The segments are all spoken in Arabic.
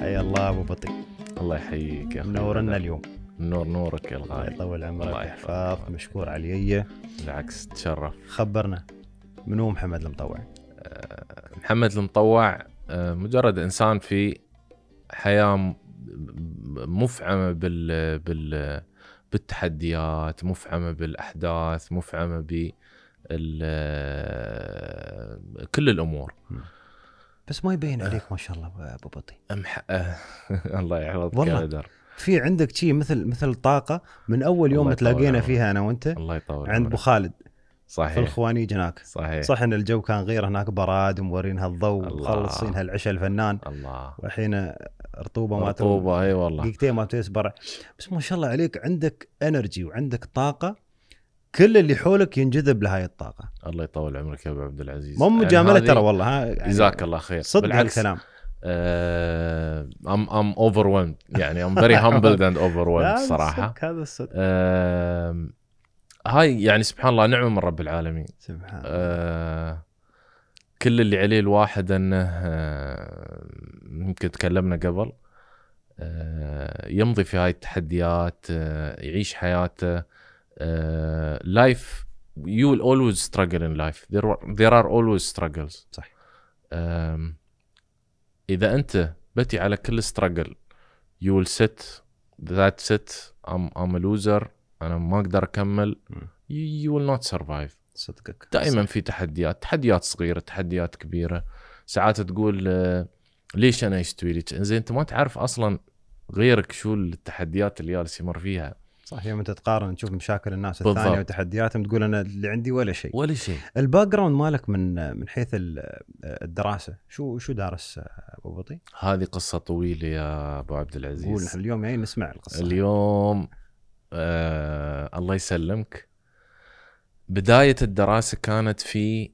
حيا الله أبو بطيء الله يحييك يا أخي. منورنا اليوم. نور نورك يا الله الغالي يطول الله عمرك يحفظك. حفاظ مشكور علي. بالعكس تشرف. خبرنا. منو محمد المطوع؟ محمد المطوع آه، مجرد إنسان في حياة مفعمة بال بال بالتحديات مفعمة بالأحداث مفعمة ب كل الأمور. بس ما يبين عليك ما شاء الله أبو بطيء أمح... آه، الله يحفظك والله. في عندك شيء مثل مثل طاقة من أول يوم تلاقينا. فيها أنا وأنت؟ الله يطول عند أبو. خالد. في صحيح الخوانيج هناك صحيح. صح إن الجو كان غير هناك براد ومورين هالضوء الله. ومخلصين هالعشاء الفنان. الله. والحين رطوبة ما رطوبة أي والله. دقيقتين ما تسبر. بس ما شاء الله عليك عندك انرجي وعندك طاقة كل اللي حولك ينجذب لهاي الطاقة. الله يطول عمرك يا أبو عبد العزيز. مو يعني مجاملة هذه- ترى والله ها يعني جزاك الله خير. صدق بالعكس الكلام. I'm I'm honored يعني I'm very humbled and honored صراحة. هذا الصدق آم، هاي يعني سبحان الله نعمة من رب العالمين. سبحان الله آه، كل اللي عليه الواحد إنه آه، يمكن تكلمنا قبل آه، يمضي في هاي التحديات آه، يعيش حياته life you will always struggle in life there are always struggles صح. إذا أنت بتي على كل struggle you will say that say I'm I'm a loser أنا ما أقدر أكمل you will not survive صدقك. دائما في تحديات تحديات صغيرة تحديات كبيرة. ساعات تقول آه، ليش أنا يستوي لي؟ زين أنت ما تعرف أصلا غيرك شو التحديات اللي جالس يمر فيها. صح يوم أنت تقارن تشوف مشاكل الناس بالضبط. الثانية وتحدياتهم تقول أنا اللي عندي ولا شيء. ولا شيء. ال background مالك من من حيث ال- الدراسة شو شو دارس أبو بطي؟ هذه قصة طويلة يا أبو عبد قول العزيز نحن اليوم جايين نسمع القصة. اليوم آه الله يسلمك. بداية الدراسة كانت في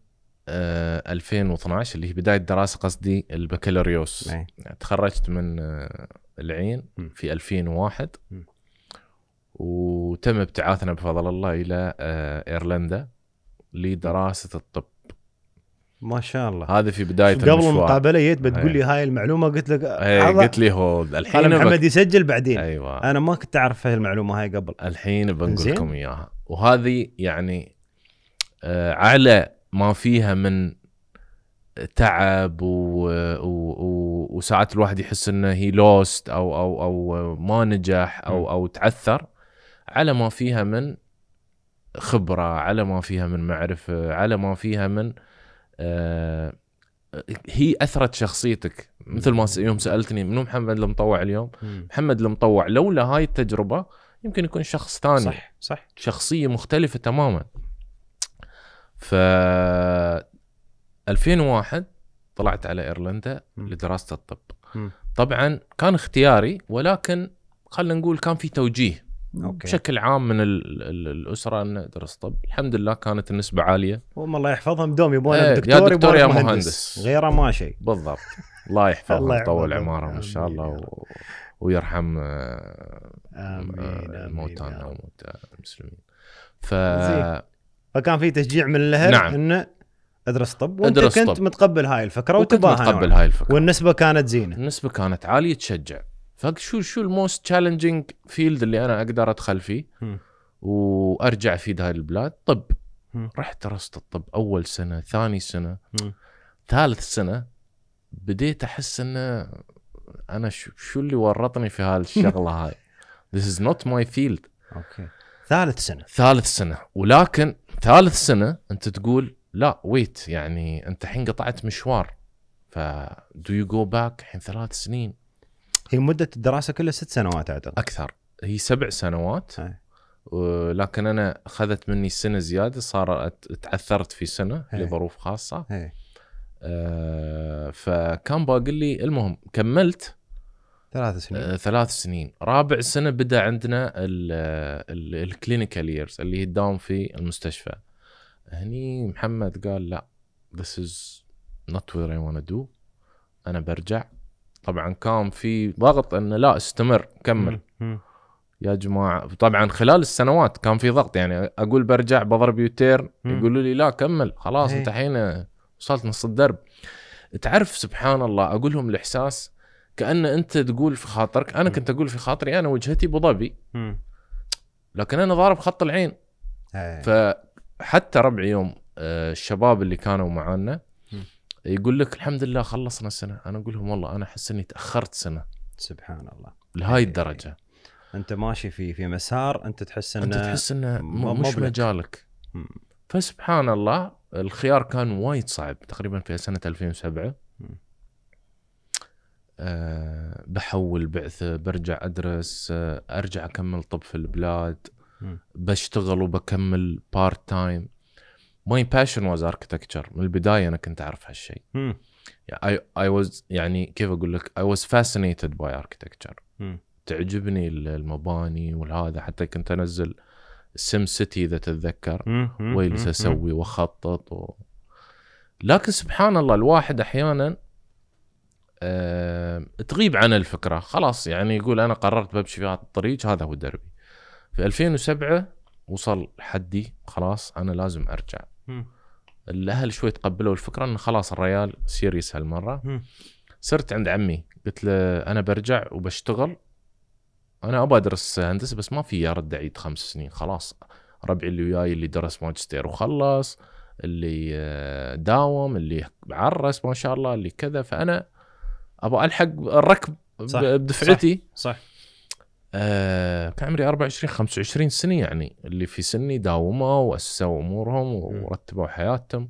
آه 2012 اللي هي بداية دراسة قصدي البكالوريوس إيه. تخرجت من آه، العين م. في 2001 م. وتم ابتعاثنا بفضل الله إلى آه، إيرلندا لدراسة الطب ما شاء الله هذه في بداية قبل المشوار المقابلة جيت بتقول إيه. لي هاي المعلومة قلت لك إيه، هذا- قلت لي قال الحين محمد بك... يسجل بعدين أيوه أنا ما كنت أعرف هاي المعلومة هاي قبل الحين بنقول. لكم إياها وهذه يعني على ما فيها من تعب و... و... و... وساعات الواحد يحس إنه هي لوست أو أو أو ما نجح. أو أو تعثر على ما فيها من خبرة على ما فيها من معرفة على ما فيها من آه، هي أثرت شخصيتك. مثل ما يوم سألتني منو محمد المطوع اليوم. محمد المطوع لولا هاي التجربة يمكن يكون شخص ثاني. صح صح. شخصية مختلفة تماما. ف 2001 طلعت على إيرلندا مم. لدراسة الطب مم. طبعا كان اختياري ولكن خلينا نقول كان في توجيه أوكي بشكل عام من ال ال الأسرة إن ادرس طب الحمد لله كانت النسبة عالية هم الله يحفظهم دوم يبون يا الدكتور دكتور يبون يا مهندس مهندس. غيره ما شيء بالضبط الله يحفظهم الله يطول يحفظهم. عمارهم إن شاء الله و... ويرحم آه، آمين آه، آمين موتانا. وموتى المسلمين ف زين. فكان في تشجيع من الأهل نعم. إنه ادرس طب وأنت ادرس كنت طب. متقبل هاي الفكرة وتباها متقبل. هاي الفكرة والنسبة كانت زينة النسبة كانت عالية تشجع فشو شو ال most challenging field اللي أنا أقدر أدخل فيه مم. وأرجع افيد هاي البلاد طب مم. رحت درست الطب أول سنة ثاني سنة مم. ثالث سنة بديت أحس انه أنا شو, شو اللي ورطني في هالشغله هاي This is not my field okay ثالث سنة ثالث سنة ولكن ثالث سنة أنت تقول لا wait يعني أنت الحين قطعت مشوار ف do you go back الحين ثلاث سنين هي مدة الدراسة كلها ست سنوات أعتقد أكثر هي سبع سنوات هاي. ولكن أنا أخذت مني سنة زيادة صار تعثرت في سنة هي. لظروف خاصة هي. آه، فكان باقي لي المهم كملت ثلاث سنين. آه، ثلاث سنين. رابع سنة بدأ عندنا ال clinical years اللي هي تداوم في المستشفى. هني محمد قال لا this is not what I want to do. أنا برجع. طبعا كان في ضغط إنه لا استمر كمل. يا جماعة طبعا خلال السنوات كان في ضغط. يعني أقول برجع بضرب U-turn مم. يقولوا لي لا كمل. خلاص إيه. أنت الحين وصلت نص الدرب. تعرف سبحان الله أقول لهم الإحساس كأن أنت تقول في خاطرك أنا. كنت أقول في خاطري أنا وجهتي أبو ظبي. لكن أنا ضارب خط العين إيه. فحتى ربعي يوم آه، الشباب اللي كانوا معانا. يقول لك الحمد لله خلصنا السنة أنا أقول لهم والله أنا أحس إني تأخرت سنة سبحان الله لهاي إيه. الدرجة أنت ماشي في في مسار أنت تحس إنه أنت تحس إنه مش. مجالك. فسبحان الله الخيار كان وايد صعب تقريبا في سنة 2007 مم. أه بحول بعثه برجع أدرس أه أرجع أكمل طب في البلاد. بشتغل وبكمل part time my passion was architecture من البداية أنا كنت أعرف هالشيء. I I was يعني كيف أقول لك was fascinated by architecture مم. تعجبني المباني والهذا حتى كنت أنزل SimCity إذا تتذكر. wireless. أسوي وأخطط و... لكن سبحان الله الواحد أحيانا. تغيب عن الفكرة. خلاص يعني يقول أنا قررت بمشي في هذا الطريق هذا هو دربي في 2007 وصل حدي خلاص أنا لازم أرجع. مم. الأهل شوي تقبلوا الفكرة انه خلاص الريال serious هالمرة. مم. صرت عند عمي قلت له أنا برجع وبشتغل. أنا ابى أدرس هندسة بس ما في ارد اعيد خمس سنين. خلاص ربعي اللي وياي اللي درس ماجستير وخلص اللي آه، داوم اللي عرس ما شاء الله اللي كذا. فأنا ابى ألحق الركب صح، بدفعتي. صح. آه كان عمري 24 25 سنة يعني اللي في سني داوموا وأسسوا أمورهم ورتبوا حياتهم.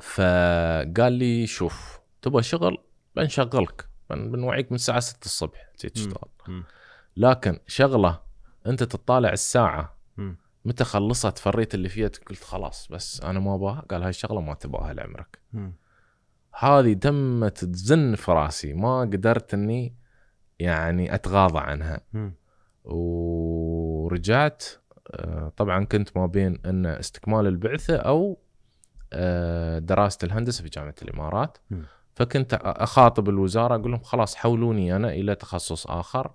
فقال لي شوف تبغى شغل؟ بنشغلك. بن- بنوعيك من الساعة 6 الصبح. تجي تشتغل. لكن شغلة أنت تطالع الساعة مم. متى خلصت فريت اللي فيها قلت خلاص بس أنا ما أبغاها. قال هاي الشغلة ما تبغاها لعمرك. مم. هذه دمت تزن في راسي ما قدرت إني يعني أتغاضى عنها. مم. ورجعت آه، طبعا كنت ما بين أن استكمال البعثة أو آه، دراسة الهندسة في جامعة الإمارات. م. فكنت أخاطب الوزارة أقول لهم خلاص حولوني أنا إلى تخصص آخر.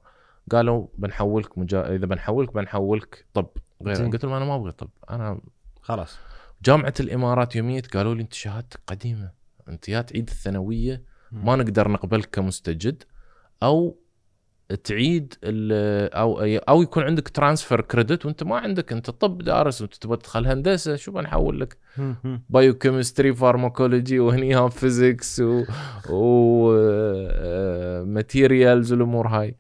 قالوا بنحولك مجا... إذا بنحولك بنحولك طب. غير زين. قلت لهم أنا ما أبغى طب أنا خلاص. جامعة الإمارات يوميت قالوا لي أنت شهادتك قديمة. انت يا تعيد الثانويه ما نقدر نقبلك كمستجد أو تعيد أو أو يكون عندك ترانسفير كريدت وأنت ما عندك أنت طب دارس وأنت تبغى تدخل هندسة شو بنحول لك. biochemistry pharmacology وهني physics و, و... materials والأمور هاي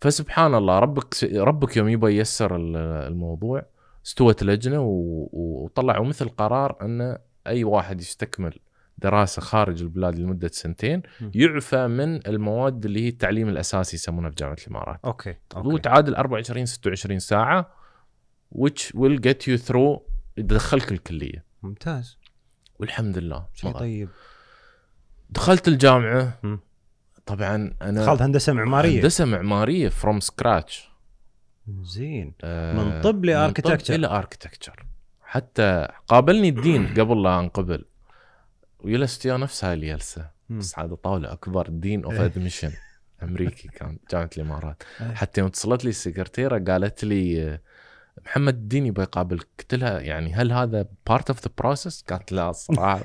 فسبحان الله ربك ربك يوم يبغى ييسر ال- الموضوع استوت لجنة. وطلعوا مثل قرار أن أي واحد يستكمل دراسة خارج البلاد لمدة سنتين م. يعفى من المواد اللي هي التعليم الأساسي يسمونها في جامعة الإمارات. okay okay. وتعادل 24 26 ساعة which will get you through يدخلك الكلية. ممتاز. والحمد لله شيء. طيب. دخلت الجامعة. مم. طبعا أنا دخلت هندسة معمارية. هندسة معمارية from scratch زين. من طب ل architecture. إلى architecture حتى قابلني ال dean قبل لا أنقبل. وجلست وياه نفس هاي الجلسه. بس هذا طاولة أكبر dean of إيه. admission أمريكي كان جامعة الإمارات إيه. حتى يوم اتصلت لي السكرتيرة قالت لي محمد ال dean يبغى يقابلك قلت لها يعني هل هذا part of the process؟ قالت لا الصراحه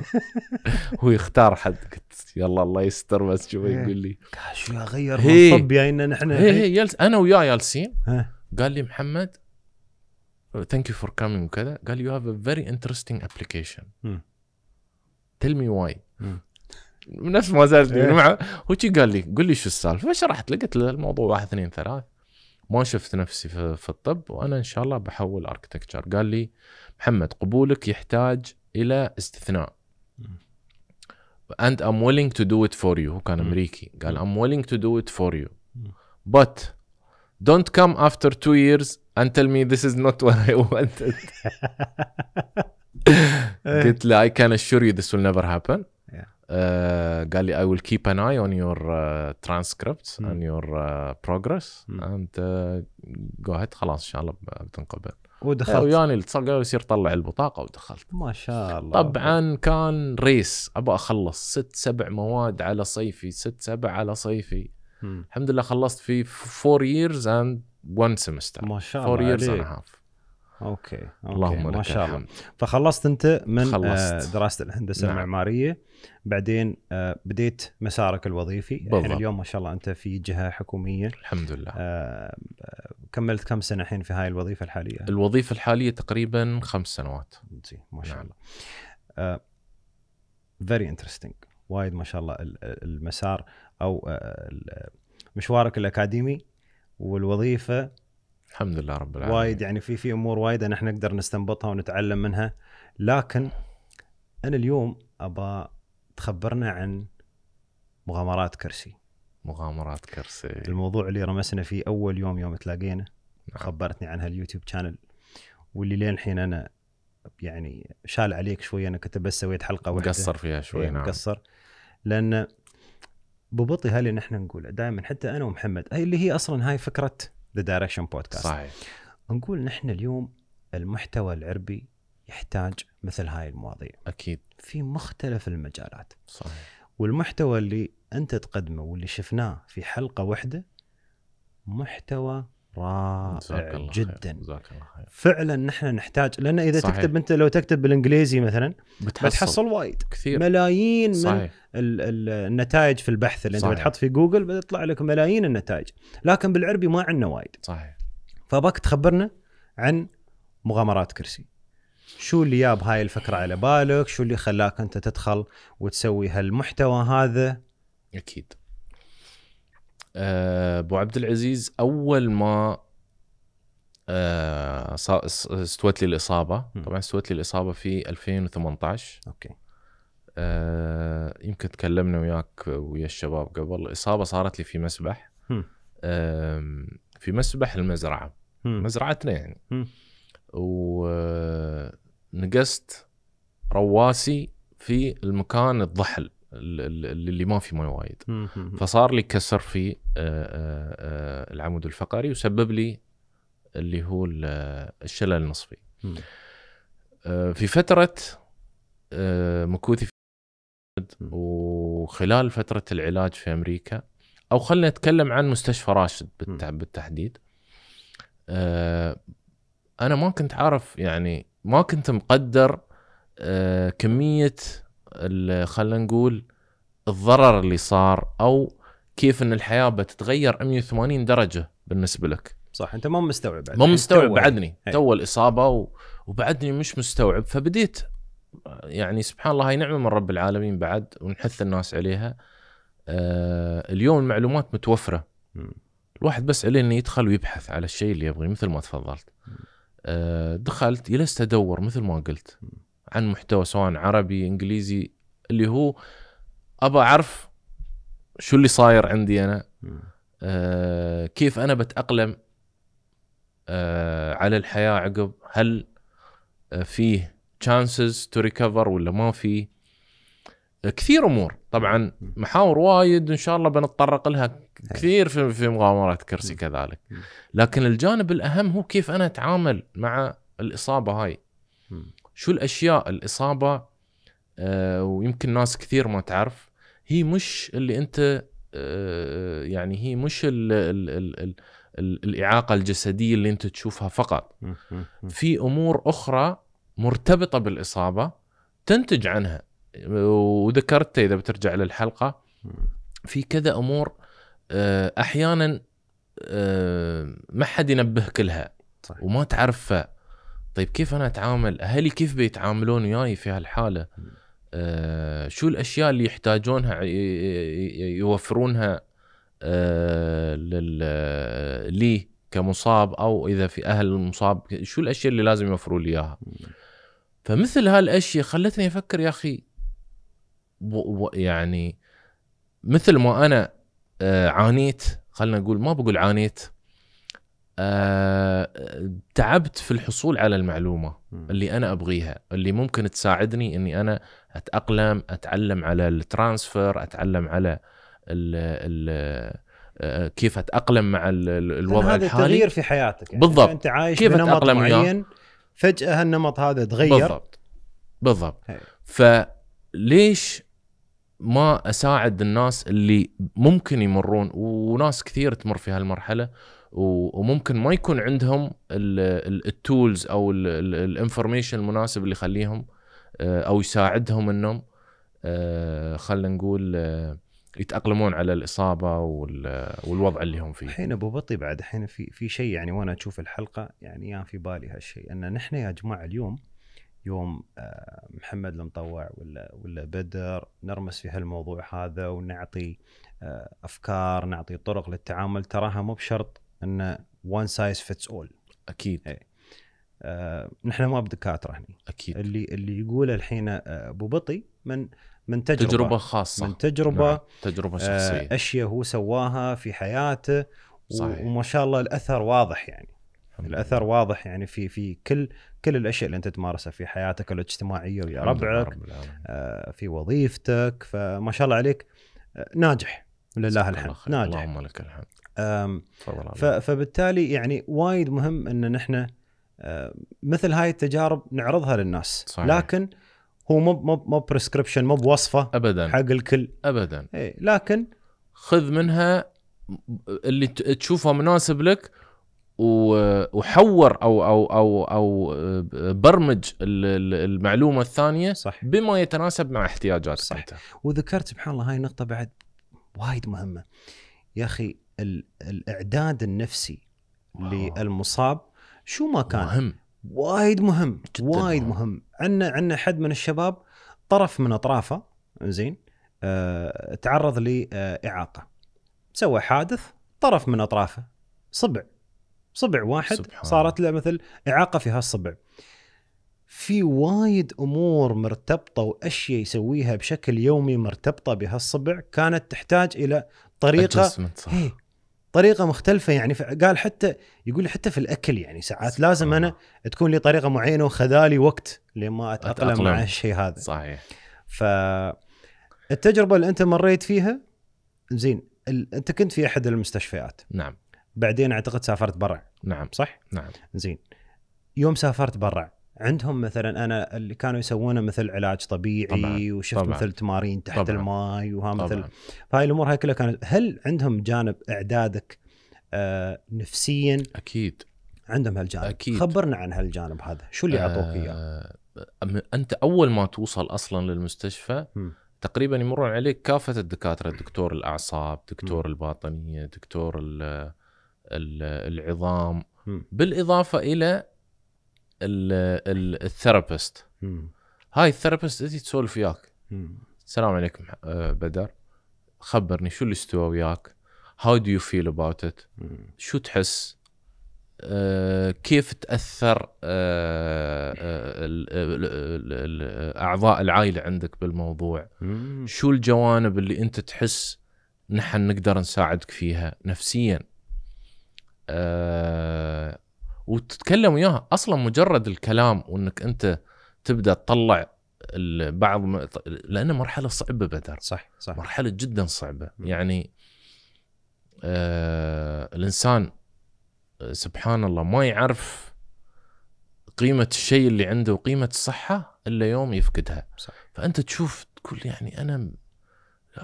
هو يختار حد قلت يلا الله يستر بس شوي إيه. يقول لي شو اغير هي. من طب يا إن نحن هي هي جلس أنا وياه جالسين. قال لي محمد thank you for coming وكذا قال you have a very interesting application. tell me why. نفس ما سالتني إيه. معه هو شي قال لي قل لي شو السالفة. فشرحت له قلت له الموضوع واحد اثنين ثلاث ما شفت نفسي في, في الطب وأنا إن شاء الله بحول اركتكتشر قال لي محمد قبولك يحتاج إلى استثناء. and I'm willing to do it for you. هو كان. أمريكي. قال I'm willing to do it for you. but don't come after two years and tell me this is not what I wanted. قلت له assure you this will never happen. Yeah. آه، قال لي on your uh, transcripts مم. and your uh, progress مم. and uh, go ahead خلاص إن شاء الله بتنقبل. ودخلت. وياني الاتصال قال يصير طلع البطاقة ودخلت. ما شاء الله. طبعا كان ريس ابى أخلص ست سبع مواد على صيفي ست سبع على صيفي. مم. الحمد لله خلصت في 4 years and one semester. ما شاء 4 الله and عليك. a half. أوكي أوكي اللهم ما لك شاء الله فخلصت أنت من خلصت. آه، دراسة الهندسة نعم. المعمارية بعدين آه، بديت مسارك الوظيفي الحين بالضبط. اليوم ما شاء الله أنت في جهة حكومية الحمد لله آه، كملت كم سنة الحين في هاي الوظيفة الحالية؟ الوظيفة الحالية تقريبا خمس سنوات زين ما شاء نعم. الله very interesting وايد ما شاء الله ال- ال- المسار أو مشوارك الأكاديمي والوظيفة الحمد لله رب العالمين. وايد يعني في في أمور وايد نحن نقدر نستنبطها ونتعلم منها. لكن أنا اليوم ابى تخبرنا عن مغامرات كرسي. مغامرات كرسي. الموضوع اللي رمسنا فيه أول يوم يوم تلاقينا نعم. خبرتني عنها ال YouTube channel واللي لين الحين أنا يعني شال عليك شوية أنا كنت بس سويت حلقة واحدة. مقصر فيها شوي إيه، نعم. مقصر. لأن ببطي هاي اللي نحن نقول دائما حتى أنا ومحمد هاي اللي هي أصلا هاي فكرة The Direction Podcast صحيح. نقول نحن اليوم المحتوى العربي يحتاج مثل هاي المواضيع. أكيد. في مختلف المجالات. صحيح. والمحتوى اللي أنت تقدمه واللي شفناه في حلقة واحدة محتوى رائع. جدا. جزاك الله خير. فعلا نحن نحتاج لأن إذا صحيح. تكتب أنت لو تكتب بالإنجليزي مثلا بتحصل, بتحصل وايد. كثير. ملايين من صحيح. ال- ال- النتائج في البحث اللي أنت صحيح. بتحط في جوجل بتطلع لك ملايين النتائج. لكن بالعربي ما عندنا وايد. صحيح. فباك تخبرنا عن مغامرات كرسي. شو اللي جاب هاي الفكرة على بالك؟ شو اللي خلاك أنت تدخل وتسوي هالمحتوى هذا؟ أكيد. أبو عبد العزيز أول ما آه، استوت لي الإصابة. طبعا استوت لي الإصابة في 2018 أوكي. آه، يمكن تكلمنا وياك ويا الشباب قبل. الإصابة صارت لي في مسبح. في مسبح المزرعة. مزرعتنا يعني. ونقصت رواسي في المكان الضحل. ال- ال- اللي ما في مي وايد. فصار لي كسر في آه، آه، آه، العمود الفقري وسبب لي اللي هو ال- الشلل النصفي في فترة آه، مكوثي. وخلال فترة العلاج في أمريكا أو خلينا نتكلم عن مستشفى راشد. بالتحديد أنا ما كنت عارف يعني ما كنت مقدر كمية ال- خلينا نقول الضرر اللي صار أو كيف أن الحياة بتتغير 180 درجة بالنسبة لك. صح أنت ما مستوعب بعد. ما مستوعب تو- بعدني هي. تو الإصابة و... وبعدني مش مستوعب. فبديت يعني سبحان الله هاي نعمة من رب العالمين بعد ونحث الناس عليها. آه اليوم المعلومات متوفرة. الواحد بس عليه إنه يدخل ويبحث على الشيء اللي يبغيه مثل ما تفضلت. آه دخلت جلست أدور مثل ما قلت. عن محتوى سواء عربي إنجليزي اللي هو أبى أعرف شو اللي صاير عندي أنا. آه، كيف أنا بتأقلم آه، على الحياة عقب؟ هل آه، فيه chances تو ريكفر ولا ما في؟ آه، كثير أمور. طبعا محاور وايد وان شاء الله بنتطرق لها كثير في في مغامرات كرسي كذلك. لكن الجانب الأهم هو كيف أنا أتعامل مع الإصابة هاي. شو الأشياء الإصابة آه، ويمكن ناس كثير ما تعرف. هي مش اللي أنت آه، يعني هي مش ال ال ال ال ال الإعاقة الجسدية اللي أنت تشوفها فقط. في أمور أخرى مرتبطة بالإصابة تنتج عنها. وذكرت إذا بترجع للحلقة. في كذا أمور آه، أحيانا ما حد ينبهك لها صح وما تعرفها. طيب كيف أنا أتعامل؟ أهلي كيف بيتعاملون وياي في هالحالة؟ آه شو الأشياء اللي يحتاجونها يوفرونها آه لي كمصاب أو إذا في أهل المصاب شو الأشياء اللي لازم يوفروا لي إياها؟ فمثل هالأشياء خلتني أفكر يا أخي يعني مثل ما أنا آه عانيت خلينا نقول ما بقول عانيت آه تعبت في الحصول على المعلومة. اللي أنا أبغيها اللي ممكن تساعدني إني أنا أتأقلم أتعلم على الترانسفير أتعلم على ال ال آه، كيف أتأقلم مع ال- ال- الوضع هذا الحالي تغيير في حياتك يعني بالضبط. أنت عايش كيف بنمط أتأقلم؟ معين فجأة النمط هذا تغير بالضبط بالضبط هي. فليش ما أساعد الناس اللي ممكن يمرون وناس كثير تمر في هالمرحلة وممكن ما يكون عندهم ال tools أو ال information المناسب اللي يخليهم آه، أو يساعدهم إنهم آه، خلينا نقول آه، يتأقلمون على الإصابة وال- والوضع اللي هم فيه. الحين أبو بطي بعد الحين في في شيء يعني وأنا أشوف الحلقة يعني يا في بالي هالشيء. أن نحن يا جماعة اليوم يوم محمد المطوع ولا ولا بدر نرمس في هالموضوع هذا ونعطي أفكار نعطي طرق للتعامل. تراها مو بشرط إن one size fits all أكيد. نحن ما بدكاتره هني. أكيد. اللي اللي يقوله الحين آه، أبو بطي من من تجربة, تجربة خاصة. من تجربة نعم. تجربة شخصية. آه، أشياء هو سواها في حياته صحيح. وما شاء الله الأثر واضح يعني. الأثر واضح يعني في في كل كل الأشياء اللي أنت تمارسها في حياتك الاجتماعية ويا ربعك. آه، في وظيفتك فما شاء الله عليك آه، ناجح. لله الحمد. ناجح. اللهم لك الحمد. فبالتالي يعني وايد مهم إن نحن آه، مثل هاي التجارب نعرضها للناس. صحيح. لكن هو مو مو مو بريسكربشن مو بوصفة ابدا. حق الكل. ابدا. إيه لكن خذ منها اللي تشوفه مناسب لك وحور أو أو أو أو برمج ال- ال- المعلومة الثانية صح. بما يتناسب مع احتياجاتك صح. أنت. وذكرت سبحان الله هاي النقطة بعد وايد مهمة. يا أخي ال- الإعداد النفسي. للمصاب شو ما كان. مهم. وايد مهم جداً. وايد مهم. مهم عندنا عندنا حد من الشباب طرف من أطرافه زين آه تعرض لإعاقة. سوى حادث طرف من أطرافه. صبع. صبع واحد سبحان صارت له مثل إعاقة في هالصبع. في وايد أمور مرتبطة وأشياء يسويها بشكل يومي مرتبطة بهالصبع كانت تحتاج إلى طريقة طريقة مختلفة يعني قال حتى يقول لي حتى في الأكل يعني ساعات لازم أنا تكون لي طريقة معينة وخذالي وقت لما اتاقلم أتأقلم. مع هالشيء هذا. صحيح. فالتجربه اللي أنت مريت فيها زين ال... أنت كنت في أحد المستشفيات. نعم. بعدين أعتقد سافرت برا. نعم. صح؟ نعم. زين. يوم سافرت برا عندهم مثلا أنا اللي كانوا يسوونه مثل علاج طبيعي طبعاً، وشفت طبعاً. مثل تمارين تحت طبعاً. الماي وها مثل طبعا فهاي الأمور هاي كلها كانت هل عندهم جانب إعدادك آه نفسيا أكيد عندهم هالجانب أكيد. خبرنا عن هالجانب هذا شو اللي اعطوك إياه آه، أم- أنت أول ما توصل أصلا للمستشفى مم. تقريبا يمرون عليك كافة الدكاترة دكتور الأعصاب دكتور الباطنية دكتور ال ال العظام مم. بالإضافة إلى ال- ال- ال therapist. هاي ال therapist تجي تسولف وياك. السلام عليكم آه، بدر خبرني شو اللي استوى وياك how do you feel about it. شو تحس آه، كيف تأثر آه، اعضاء العائلة عندك بالموضوع. شو الجوانب اللي أنت تحس نحن نقدر نساعدك فيها نفسيا وتتكلم وياها أصلا مجرد الكلام وإنك أنت تبدأ تطلع بعض م- لأنه مرحلة صعبة بدر صح صح مرحلة جدا صعبة مم. يعني آه الإنسان آه، سبحان الله ما يعرف قيمة الشيء اللي عنده وقيمة الصحة إلا يوم يفقدها صح. فأنت تشوف تقول يعني أنا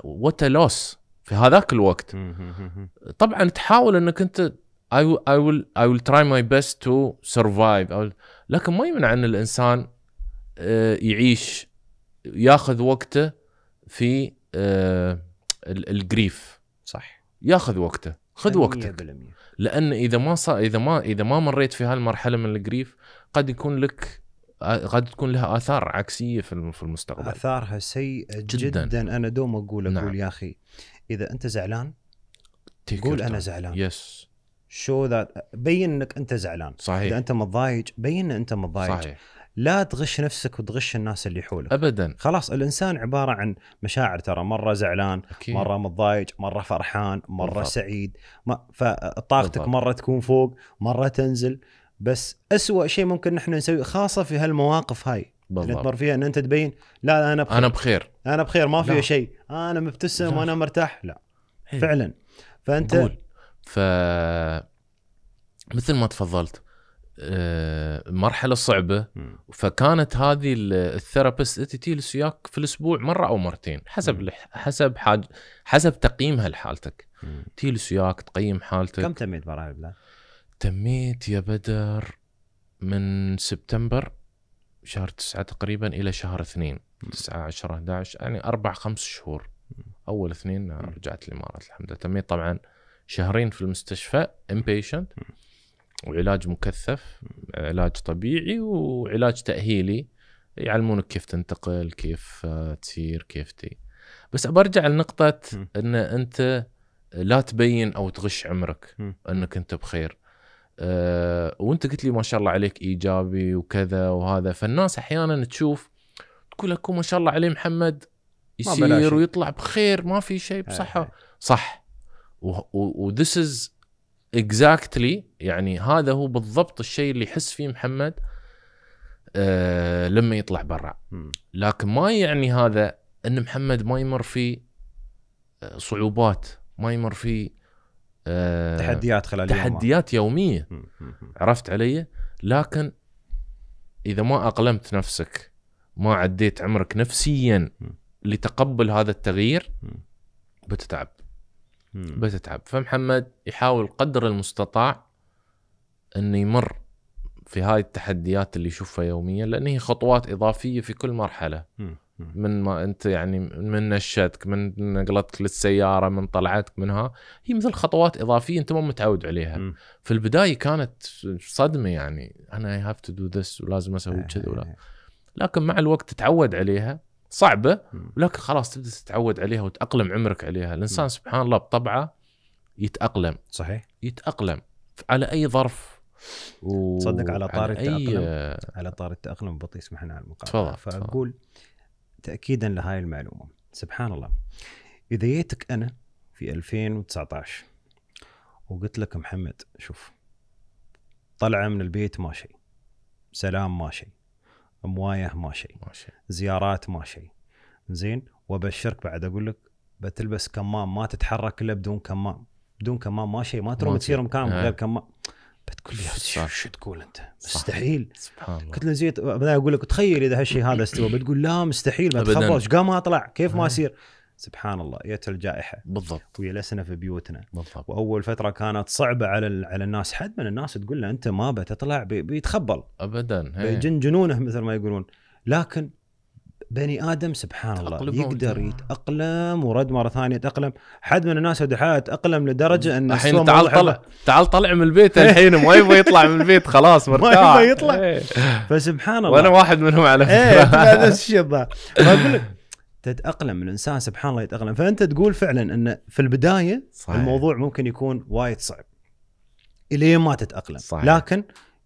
وات لوس في هذاك الوقت. طبعا تحاول إنك أنت I will, I will, I will try my best to survive أو لكن ما يمنع أن الإنسان آه، يعيش ياخذ وقته في آه، ال- الجريف صح ياخذ وقته خذ وقتك 100%. لأن إذا ما صار إذا ما إذا ما مريت في هالمرحلة من الجريف قد يكون لك قد تكون لها آثار عكسية في الم- في المستقبل آثارها سيئة جداً. جدا. أنا دوم أقول أقول نعم. يا أخي إذا أنت زعلان قول أنا. زعلان يس شو ذات بين إنك أنت زعلان. إذا صحيح أنت متضايج بين إن أنت متضايج صحيح. لا تغش نفسك وتغش الناس اللي حولك. ابدا. خلاص الإنسان عبارة عن مشاعر ترى. مرة زعلان أكيد. مرة متضايج مرة فرحان مرة بالضبط. سعيد. ما فطاقتك بالضبط. مرة تكون فوق مرة تنزل. بس أسوأ شيء ممكن نحن نسويه خاصة في هالمواقف هاي. اللي بالضبط. تمر فيها إن أنت تبين لا لا أنا بخير. أنا أنا, بخير. أنا بخير ما. فيها شيء. أنا مبتسم. وأنا مرتاح. لا. إيه. فعلا. فأنت قول. ف مثل ما تفضلت آه، مرحلة صعبة. فكانت هذه ال- الثيرابيست تجلس وياك في الأسبوع مرة أو مرتين حسب حسب حاج حسب تقييمها لحالتك. تجلس وياك تقيم حالتك. كم تميت براعي البلاد؟ تميت يا بدر من سبتمبر شهر تسعة تقريبا إلى شهر اثنين تسعة عشرة 11 يعني أربع خمس شهور. أول اثنين رجعت الإمارات الحمد لله. تميت طبعا شهرين في المستشفى inpatient وعلاج مكثف علاج طبيعي وعلاج تأهيلي. يعلمونك كيف تنتقل كيف آه، تسير كيف تي. بس برجع لنقطة مم. أن أنت لا تبين أو تغش عمرك مم. أنك أنت بخير. أه وأنت قلت لي ما شاء الله عليك إيجابي وكذا وهذا. فالناس أحيانا تشوف تقول لك ما شاء الله عليه محمد يسير. ويطلع بخير ما في شيء بصحة. صح. و this is exactly يعني هذا هو بالضبط الشيء اللي يحس فيه محمد أه لما يطلع برا. لكن ما يعني هذا إن محمد ما يمر في آه، صعوبات ما يمر في أه تحديات خلال. تحديات يومية. عرفت علي لكن إذا ما أقلمت نفسك ما عديت عمرك نفسيا. لتقبل هذا التغيير. بتتعب. بتتعب فمحمد يحاول قدر المستطاع إنه يمر في هاي التحديات اللي يشوفها يوميا لأن هي خطوات إضافية في كل مرحلة. من ما أنت يعني من نشتك من نقلتك للسيارة من طلعتك منها هي مثل خطوات إضافية أنت ما متعود عليها. في البداية كانت صدمة يعني أنا I have to do this ولازم أسوي كذا ولا. لكن مع الوقت تتعود عليها. صعبة. ولكن خلاص تبدأ تتعود عليها وتأقلم عمرك عليها. الإنسان. سبحان الله بطبعه يتأقلم. صحيح. يتأقلم. على أي ظرف. و... تصدق على طار أي... التأقلم؟ على طار التأقلم بطي اسمحنا على المقاطعة تفضل، تفضل. فأقول تأكيدا لهاي المعلومة. سبحان الله. إذا جيتك أنا في 2019 وقلت لك محمد شوف طلعة من البيت ما شيء. سلام ما شيء. موايه ما شيء. ماشي زيارات ما شيء. زين؟ وابشرك بعد أقول لك بتلبس كمام ما تتحرك إلا بدون كمام. بدون كمام ما شيء ما تروح ما تسير في. مكان. غير كمام. بتقول لي. شو, تقول أنت. مستحيل. سبحان الله. قلت له بعدين أقول لك تخيل إذا هالشيء هذا استوى. بتقول لا مستحيل. بتخبص إيش قام أطلع. كيف ما آه. سبحان الله جت الجائحة. بالضبط. وجلسنا في بيوتنا. بالضبط. وأول فترة كانت صعبة على على الناس. حد من الناس تقول له أنت ما بتطلع بي- بيتخبل. ابدا هي. بيجن جنونه مثل ما يقولون. لكن بني آدم سبحان الله يقدر وجه. يتأقلم ورد مرة ثانية يتأقلم. حد من الناس ودحاء تاقلم لدرجة أن الحين تعال طلع تعال طلع من البيت الحين. ما يبغى يطلع من البيت خلاص ما مرتاح. يبغى يطلع. إيه. فسبحان الله. وأنا واحد منهم على إيه فكرة. تبع نفس الشيء. فاقول لك تتأقلم الإنسان سبحان الله يتأقلم فأنت تقول فعلا إن في البداية صحيح. الموضوع ممكن يكون وايد صعب إلين ما تتأقلم صحيح. لكن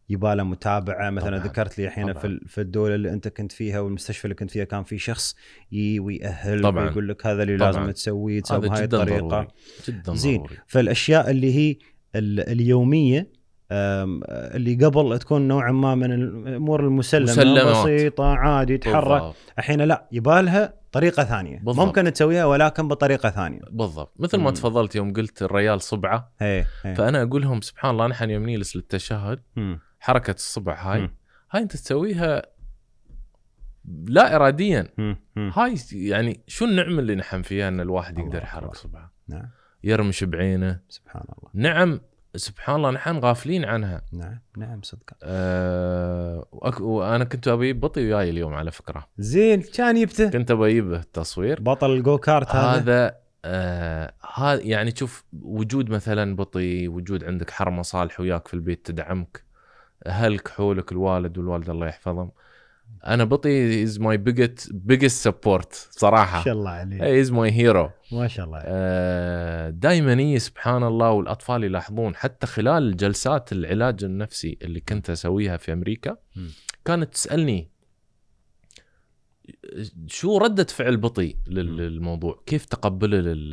يباله متابعة مثلا طبعاً. ذكرت لي الحين. في في الدولة اللي أنت كنت فيها والمستشفى اللي كنت فيها كان في شخص يي ويأهل طبعاً. ويقول لك هذا اللي طبعاً. لازم تسويه تسوي بهاي جدا الطريقة ضروري جدا زين ضروري فالأشياء اللي هي ال- اليومية اللي قبل تكون نوعا ما من الأمور المسلمة مسلمات. بسيطة عادي يتحرك. الحين لا يبالها طريقة ثانية بالضبط. ممكن تسويها ولكن بطريقة ثانية بالضبط مثل ما مم. تفضلت يوم قلت الريال صبعة هي هي فأنا أقول لهم سبحان الله نحن يوم نجلس للتشهد مم. حركة الصبع هاي مم. هاي أنت تسويها لا اراديا مم. مم. هاي يعني شو النعمه اللي نحن فيها إن الواحد يقدر. يحرك صبعه نعم يرمش بعينه سبحان الله نعم سبحان الله نحن غافلين عنها. نعم نعم صدق. أه وأك- وأنا كنت أبي بطي وياي اليوم على فكرة. زين كان يبته. كنت أبي أجيبه التصوير بطل الجو كارت هذا. هذا آه هذا يعني شوف وجود مثلا بطي وجود عندك حرمة صالح وياك في البيت تدعمك أهلك حولك الوالد والوالدة الله يحفظهم. أنا بطي is my biggest biggest support ما صراحة شاء الله عليك. is my hero ما شاء الله. عليك دائما هي سبحان الله والأطفال يلاحظون حتى خلال جلسات العلاج النفسي اللي كنت أسويها في أمريكا. كانت تسألني شو ردة فعل بطي لل- للموضوع؟ كيف تقبله لل-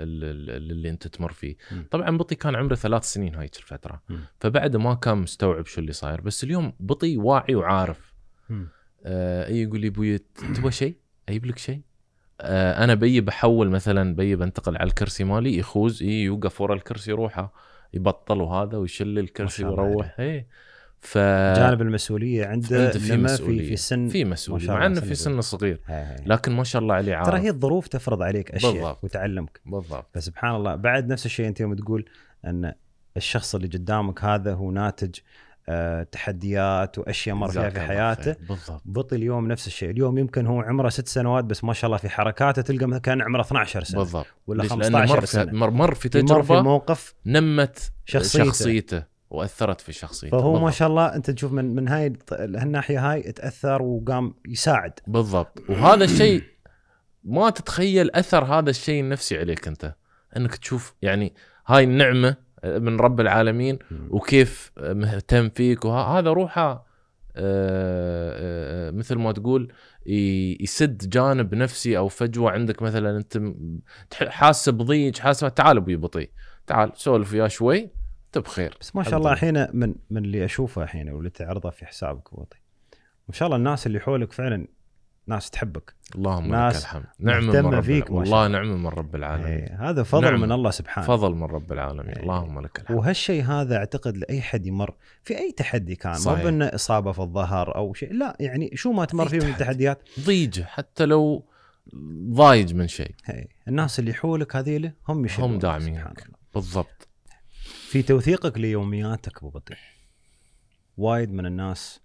لل- للي أنت تمر فيه. طبعا بطي كان عمره ثلاث سنين هاي الفترة. مم. فبعد ما كان مستوعب شو اللي صاير بس اليوم بطي واعي وعارف. آه يقول لي أبوي تبغى شيء؟ أجيب لك شيء؟ آه، أنا بيي بحول مثلا بيي بنتقل على الكرسي مالي يخوز إيه يوقف ورا الكرسي يروحه يبطل وهذا ويشل الكرسي ويروح. إي ف جانب المسؤولية عنده عنده في لما في سن في مسؤولية. مع إنه في سن صغير. لكن ما شاء الله عليه عارف. ترى هي الظروف تفرض عليك أشياء بالضبط. وتعلمك. بالضبط. فسبحان الله بعد نفس الشيء أنت يوم تقول أن الشخص اللي قدامك هذا هو ناتج تحديات وأشياء مر فيها في حياته. بالضبط بطي اليوم نفس الشيء اليوم يمكن هو عمره ست سنوات بس ما شاء الله في حركاته تلقى كان عمره 12 سنة بالضبط ولا ليش؟ لأنه 15 مر في سنة. مر, مر في يمر في تجربة موقف نمت شخصيته. شخصيته وأثرت في شخصيته فهو ما بالضبط. شاء الله أنت تشوف من من هاي هالناحية هاي تأثر وقام يساعد بالضبط وهذا الشيء ما تتخيل أثر هذا الشيء النفسي عليك أنت أنك تشوف يعني هاي النعمة من رب العالمين وكيف مهتم فيك. وهذا روحه آه، آه، مثل ما تقول يسد جانب نفسي أو فجوة عندك. مثلا أنت حاسس بضيق حاسس تعال أبوي بطيء تعال سولف وياه شوي أنت بخير. بس ما شاء الله الحين من من اللي أشوفه الحين واللي تعرضه في حسابك وطي ما شاء الله الناس اللي حولك فعلا ناس تحبك اللهم لك الحمد نعمة من رب فيك ما والله نعمة من رب العالمين إيه هذا فضل. من الله سبحانه فضل من رب العالمين إيه. اللهم لك الحمد وهالشيء هذا أعتقد لأي حد يمر في أي تحدي كان مو صحيح. بأنه إصابة في الظهر أو شيء لا يعني شو ما تمر فيه من تحدي. التحديات ضيجه حتى لو ضايج من شيء هي. الناس اللي حولك هذيلة هم يشيلونك هم داعمينك. بالضبط في توثيقك ليومياتك أبو وايد من الناس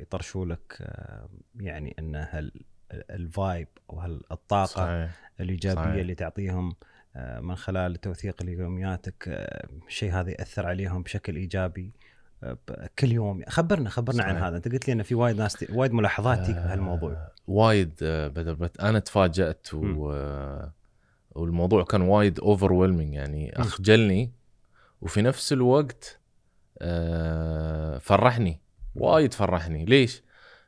يطرشوا لك آه، يعني أن هال الفايب أو هالطاقة صحيح الإيجابية صحيح. اللي تعطيهم آه، من خلال توثيق ليومياتك آه، الشيء هذا يأثر عليهم بشكل إيجابي آه، كل يوم. خبرنا خبرنا عن صحيح. هذا. أنت قلت لي انه في وايد ناس وايد ملاحظات تجيك بهالموضوع. آه، وايد آه، بدر بت أنا تفاجأت و... آه، والموضوع كان وايد over يعني. أخجلني وفي نفس الوقت آه، فرحني. وايد فرحني ليش؟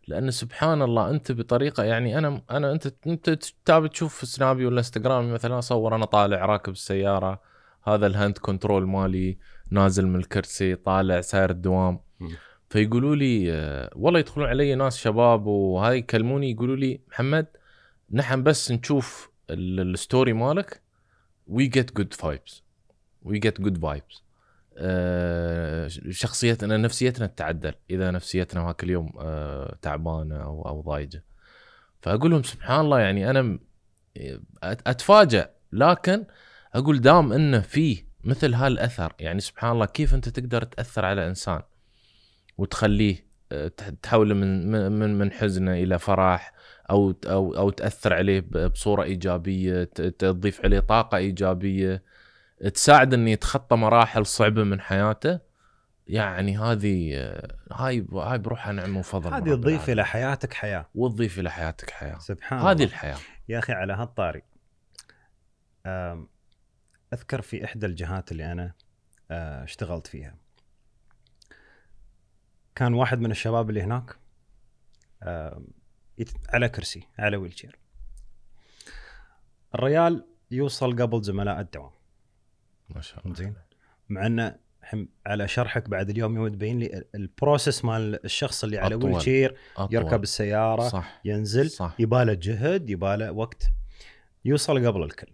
لأن سبحان الله أنت بطريقة يعني أنا أنا أنت أنت تتابع تشوف سنابي ولا انستغرامي مثلا أصور أنا طالع راكب السيارة هذا ال hand control مالي نازل من الكرسي طالع ساير الدوام. فيقولوا لي آه، والله يدخلون علي ناس شباب وهاي يكلموني يقولوا لي محمد نحن بس نشوف ال- ال story مالك we get good vibes we get good vibes شخصيتنا نفسيتنا تتعدل إذا نفسيتنا هاك اليوم آه، تعبانة أو أو ضايجة. فأقول لهم سبحان الله يعني أنا اتفاجئ لكن أقول دام إنه في مثل هالأثر يعني سبحان الله كيف أنت تقدر تأثر على إنسان وتخليه آه، تح- تحوله من من من حزنه إلى فرح أو أو أو تأثر عليه بصورة إيجابية تضيف عليه طاقة إيجابية. تساعد إنه يتخطى مراحل صعبة من حياته. يعني هذه هاي هاي بروحها نعمه وفضل هذه تضيف. إلى حياتك حياة. وتضيف إلى حياتك حياة. سبحان هذه الله. الحياة. يا أخي على هالطاري. أذكر في إحدى الجهات اللي أنا آه، اشتغلت فيها. كان واحد من الشباب اللي هناك على كرسي على wheelchair الريال يوصل قبل زملاء الدوام. ما شاء الله. زين. مع إنه على شرحك بعد اليوم يوم تبين لي ال- ال process مال الشخص اللي على. wheelchair أطول. يركب السيارة صح. ينزل صح. يباله جهد يباله وقت. يوصل قبل الكل.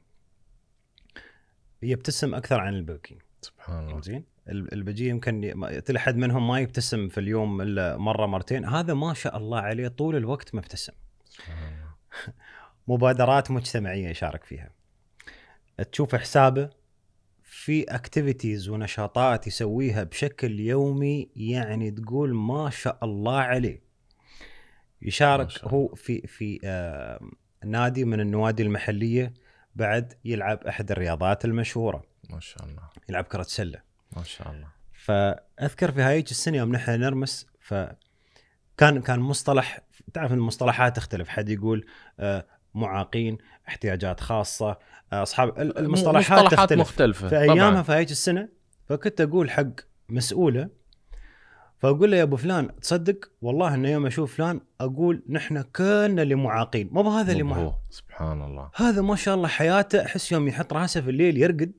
يبتسم أكثر عن الباقيين سبحان الله. زين. ال- البجي يمكن حد منهم ما يبتسم في اليوم إلا مرة مرتين. هذا ما شاء الله عليه طول الوقت مبتسم. مبادرات مجتمعية يشارك فيها. تشوف حسابه في اكتيفيتيز ونشاطات يسويها بشكل يومي يعني تقول ما شاء الله عليه. يشارك. هو في في آه نادي من النوادي المحلية بعد يلعب أحد الرياضات المشهورة. ما شاء الله. يلعب كرة سلة. ما شاء الله. فأذكر في هايج السنة يوم نحن نرمس ف كان كان مصطلح تعرف المصطلحات تختلف. حد يقول آه، معاقين احتياجات خاصة آه، أصحاب ال- المصطلحات مصطلحات تختلف. مختلفة في ايامها طبعاً. في هايج السنة فكنت أقول حق مسؤولة فأقول له يا أبو فلان تصدق؟ والله ان يوم أشوف فلان أقول نحن كلنا اللي معاقين. مو بهذا اللي معاق. سبحان الله. هذا ما شاء الله حياته أحس يوم يحط راسه في الليل يرقد.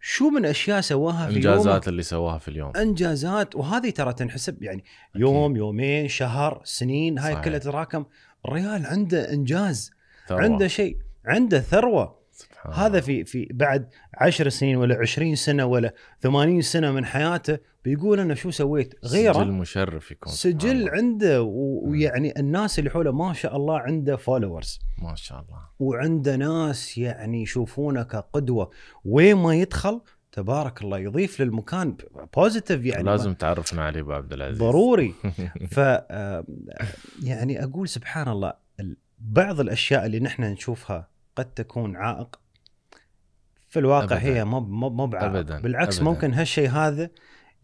شو من أشياء سواها في يومه إنجازات اللي سواها في اليوم. إنجازات وهذه ترى تنحسب يعني يوم يومين شهر سنين هاي. كلها تتراكم الريال عنده إنجاز. ثروة. عنده شيء عنده ثروة. سبحان هذا. في في بعد عشر سنين ولا عشرين سنة ولا ثمانين سنة من حياته بيقول أنا شو سويت؟ غيره. سجل مشرف يكون. سجل الله. عنده ويعني الناس اللي حوله ما شاء الله عنده followers ما شاء الله. وعنده ناس يعني يشوفونه كقدوة. وين ما يدخل تبارك الله يضيف للمكان positive يعني. لازم تعرفنا عليه أبو عبد العزيز. ضروري. ف آه، يعني أقول سبحان الله ال- بعض الأشياء اللي نحن نشوفها قد تكون عائق في الواقع أبداً. هي ما ما بعائق. بالعكس أبداً. ممكن هالشيء هذا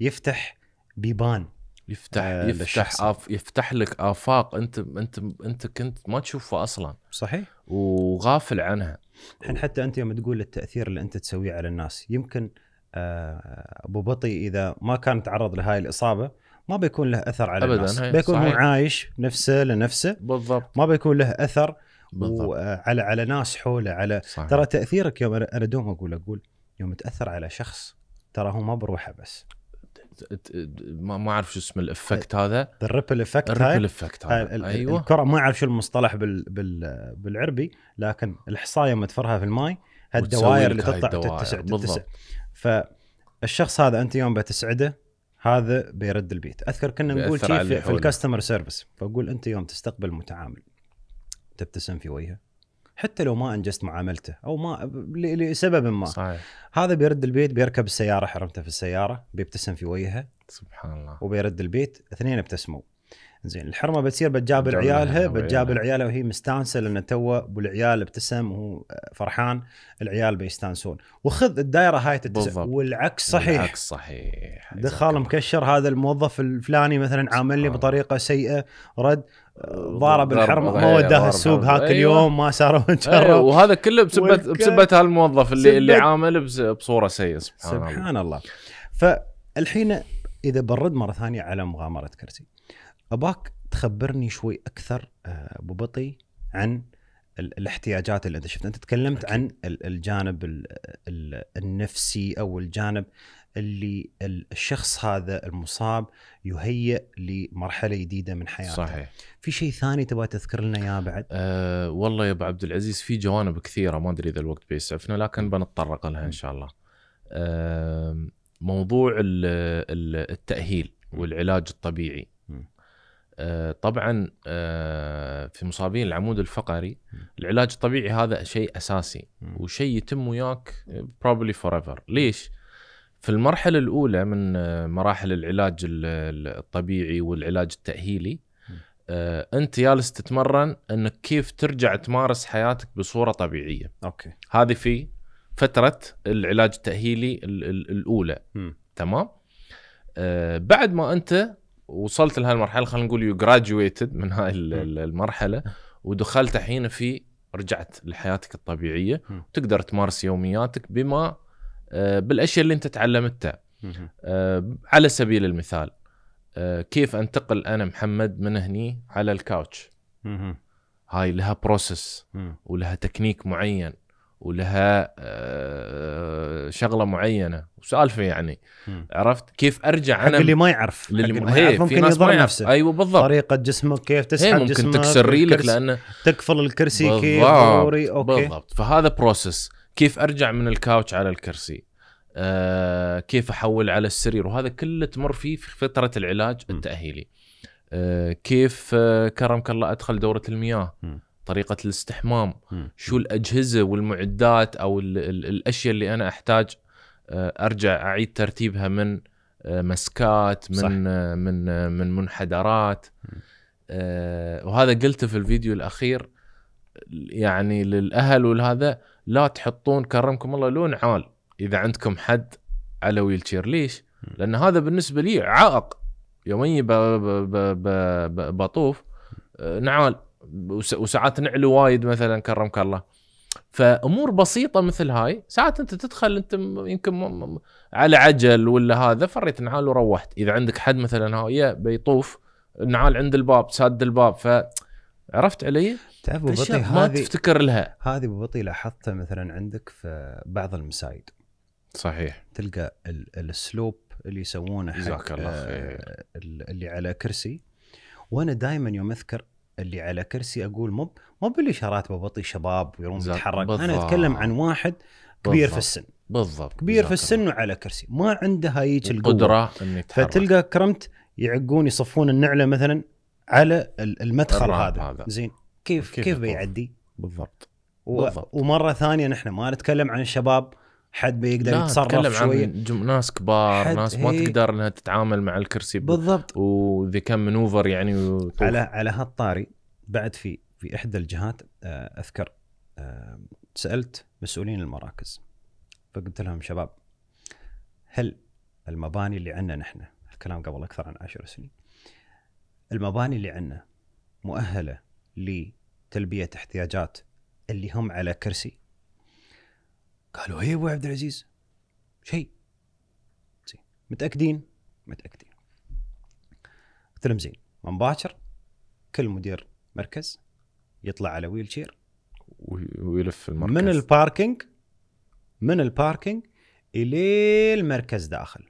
يفتح بيبان يفتح آه، يفتح. آف يفتح لك آفاق أنت أنت أنت كنت ما تشوفها أصلا صحيح وغافل عنها الحين حتى أنت يوم تقول التأثير اللي أنت تسويه على الناس يمكن آه، أبو بطي إذا ما كان تعرض لهاي الإصابة ما بيكون له أثر على أبداً، الناس. بيكون هو صحيح. عايش نفسه لنفسه. بالضبط. ما بيكون له أثر بالضبط. وعلى على ناس حوله على صحيح. ترى تأثيرك يوم أنا دوم أقول أقول يوم تأثر على شخص ترى هو ما بروحه بس. ما ما أعرف شو اسم ال effect هذا. ال ripple effect ال ripple effect هذا. أيوه. الكرة ما أعرف شو المصطلح بال بال بالعربي لكن الحصايه يوم تفرها في الماي هالدوائر اللي تطلع. تتسع تتسع. فالشخص هذا أنت يوم بتسعده هذا بيرد البيت. أذكر كنا نقول بيأثر شي على اللي في, في. ال customer service فأقول أنت يوم تستقبل متعامل تبتسم في وجهه حتى لو ما أنجزت معاملته أو ما لسبب ما. صحيح. هذا بيرد البيت بيركب السيارة حرمته في السيارة بيبتسم في وجهها سبحان الله. وبيرد البيت اثنين ابتسموا. زين الحرمة بتصير بتجابل عيالها بتجابل. عيالها وهي مستانسة لأن تو أبو العيال ابتسم وهو فرحان العيال بيستانسون. وخذ الدائره هاي تتسع. والعكس صحيح. بالعكس صحيح. دخل مكشر هذا الموظف الفلاني مثلا عامل لي بطريقة سيئة رد ضارب الحرمة. ما وداه ضرب السوق. هاك أيوة. اليوم ما ساروا أيوة وهذا كله بسبه والك- بسبه هالموظف اللي اللي عامل بصورة سيئة سبحان, الله. سبحان الله. فالحين إذا برد مرة ثانية على مغامرة كرسي. أباك تخبرني شوي أكثر آه، أبو بطي عن ال- الاحتياجات اللي أنت شفتها أنت تكلمت أكيد. عن ال- الجانب ال- ال- النفسي أو الجانب اللي ال- الشخص هذا المصاب يهيئ لمرحلة جديدة من حياته. صحيح. في شيء ثاني تبغى تذكر لنا إياه بعد؟ أه والله يا أبو عبد العزيز في جوانب كثيرة ما أدري إذا الوقت بيسعفنا لكن بنتطرق لها إن شاء الله. أه موضوع ال- ال- التأهيل والعلاج الطبيعي. أه طبعا أه في مصابين العمود الفقري. العلاج الطبيعي هذا شيء أساسي. وشيء يتم وياك probably forever ليش؟ في المرحلة الأولى من آه، مراحل العلاج ال- ال- الطبيعي والعلاج التأهيلي. آه، أنت جالس تتمرن إنك كيف ترجع تمارس حياتك بصورة طبيعية أوكي هذه في فترة العلاج التأهيلي ال- ال- الأولى مم. تمام آه، بعد ما أنت وصلت لهالمرحله خلينا نقول you graduated من هاي المرحلة ودخلت الحين في رجعت لحياتك الطبيعية. وتقدر تمارس يومياتك بما آه، بالأشياء اللي انت تعلمتها. آه، على سبيل المثال آه، كيف أنتقل أنا محمد من هني على ال couch. هاي لها process. ولها تكنيك معين ولها آه، شغلة معينة. وسالفة يعني مم. عرفت؟ كيف أرجع أنا اللي ما يعرف للي اللي م- ما يعرف. ممكن يضر نفسه. أيوه بالضبط. طريقة جسمك كيف تسحب ممكن جسمك تكسري لك الكرسي- لأنه تقفل الكرسي كيف بالضبط، ضروري okay. بالضبط. فهذا process كيف أرجع من ال couch على الكرسي؟ آه كيف أحول على السرير؟ وهذا كله تمر فيه في فترة العلاج م. التأهيلي. آه كيف آه كرمك الله أدخل دورة المياه؟ م. طريقة الاستحمام مم. شو الأجهزة والمعدات أو ال ال الأشياء اللي أنا أحتاج آه، أرجع أعيد ترتيبها من آه، مسكات صح. من آه، من من منحدرات م. وهذا قلته في الفيديو الأخير يعني للأهل والهذا لا تحطون كرمكم الله لون عال إذا عندكم حد على ويلشير ليش؟ م. لأن هذا بالنسبة لي عائق يومي بطوف نعال وساعات نعلو وايد مثلا كرمك الله. فأمور بسيطة مثل هاي ساعات أنت تدخل أنت يمكن على عجل ولا هذا فريت نعال وروحت. إذا عندك حد مثلا ها يا بيطوف النعال عند الباب ساد الباب. ف عرفت علي؟ تعرف أبو بطي أشياء ما تفتكر لها. هذه أبو بطي لاحظتها مثلا عندك في بعض المسايد. صحيح. تلقى ال- السلوب اللي يسوونه حق الله آه، خير. ال- اللي على كرسي. وأنا دائما يوم أذكر اللي على كرسي أقول مو مو بالإشارات ببطي شباب ويروم زين، يتحرك أنا. أتكلم عن واحد كبير بالضبط. في السن بالضبط كبير في السن وعلى كرسي ما عنده هايج الله. القوة قدره إنه يتحرك فتلقى كرمت يعقون يصفون النعلة مثلا على ال- المدخل هذا هذا. زين كيف كيف كيف؟ بيعدي بالضبط و... بالضبط. ومرة ثانية نحن ما نتكلم عن الشباب حد بيقدر لا يتصرف شوية عن جم... ناس كبار ناس ما تقدر إنها تتعامل مع الكرسي. بالضبط واذا كان منوفر يعني وطوف. على على هالطاري بعد في في إحدى الجهات آه، أذكر آه، سألت مسؤولين المراكز فقلت لهم شباب هل المباني اللي عندنا نحن الكلام قبل أكثر عن عشر سنين المباني اللي عندنا مؤهلة لتلبية احتياجات اللي هم على كرسي قالوا هي أبو عبد العزيز. شيء. زين. متأكدين؟ متأكدين. قلت لهم زين. من باكر كل مدير مركز يطلع على wheelchair. وي- ويلف المركز. من ال parking؟ من ال parking إلى المركز داخل.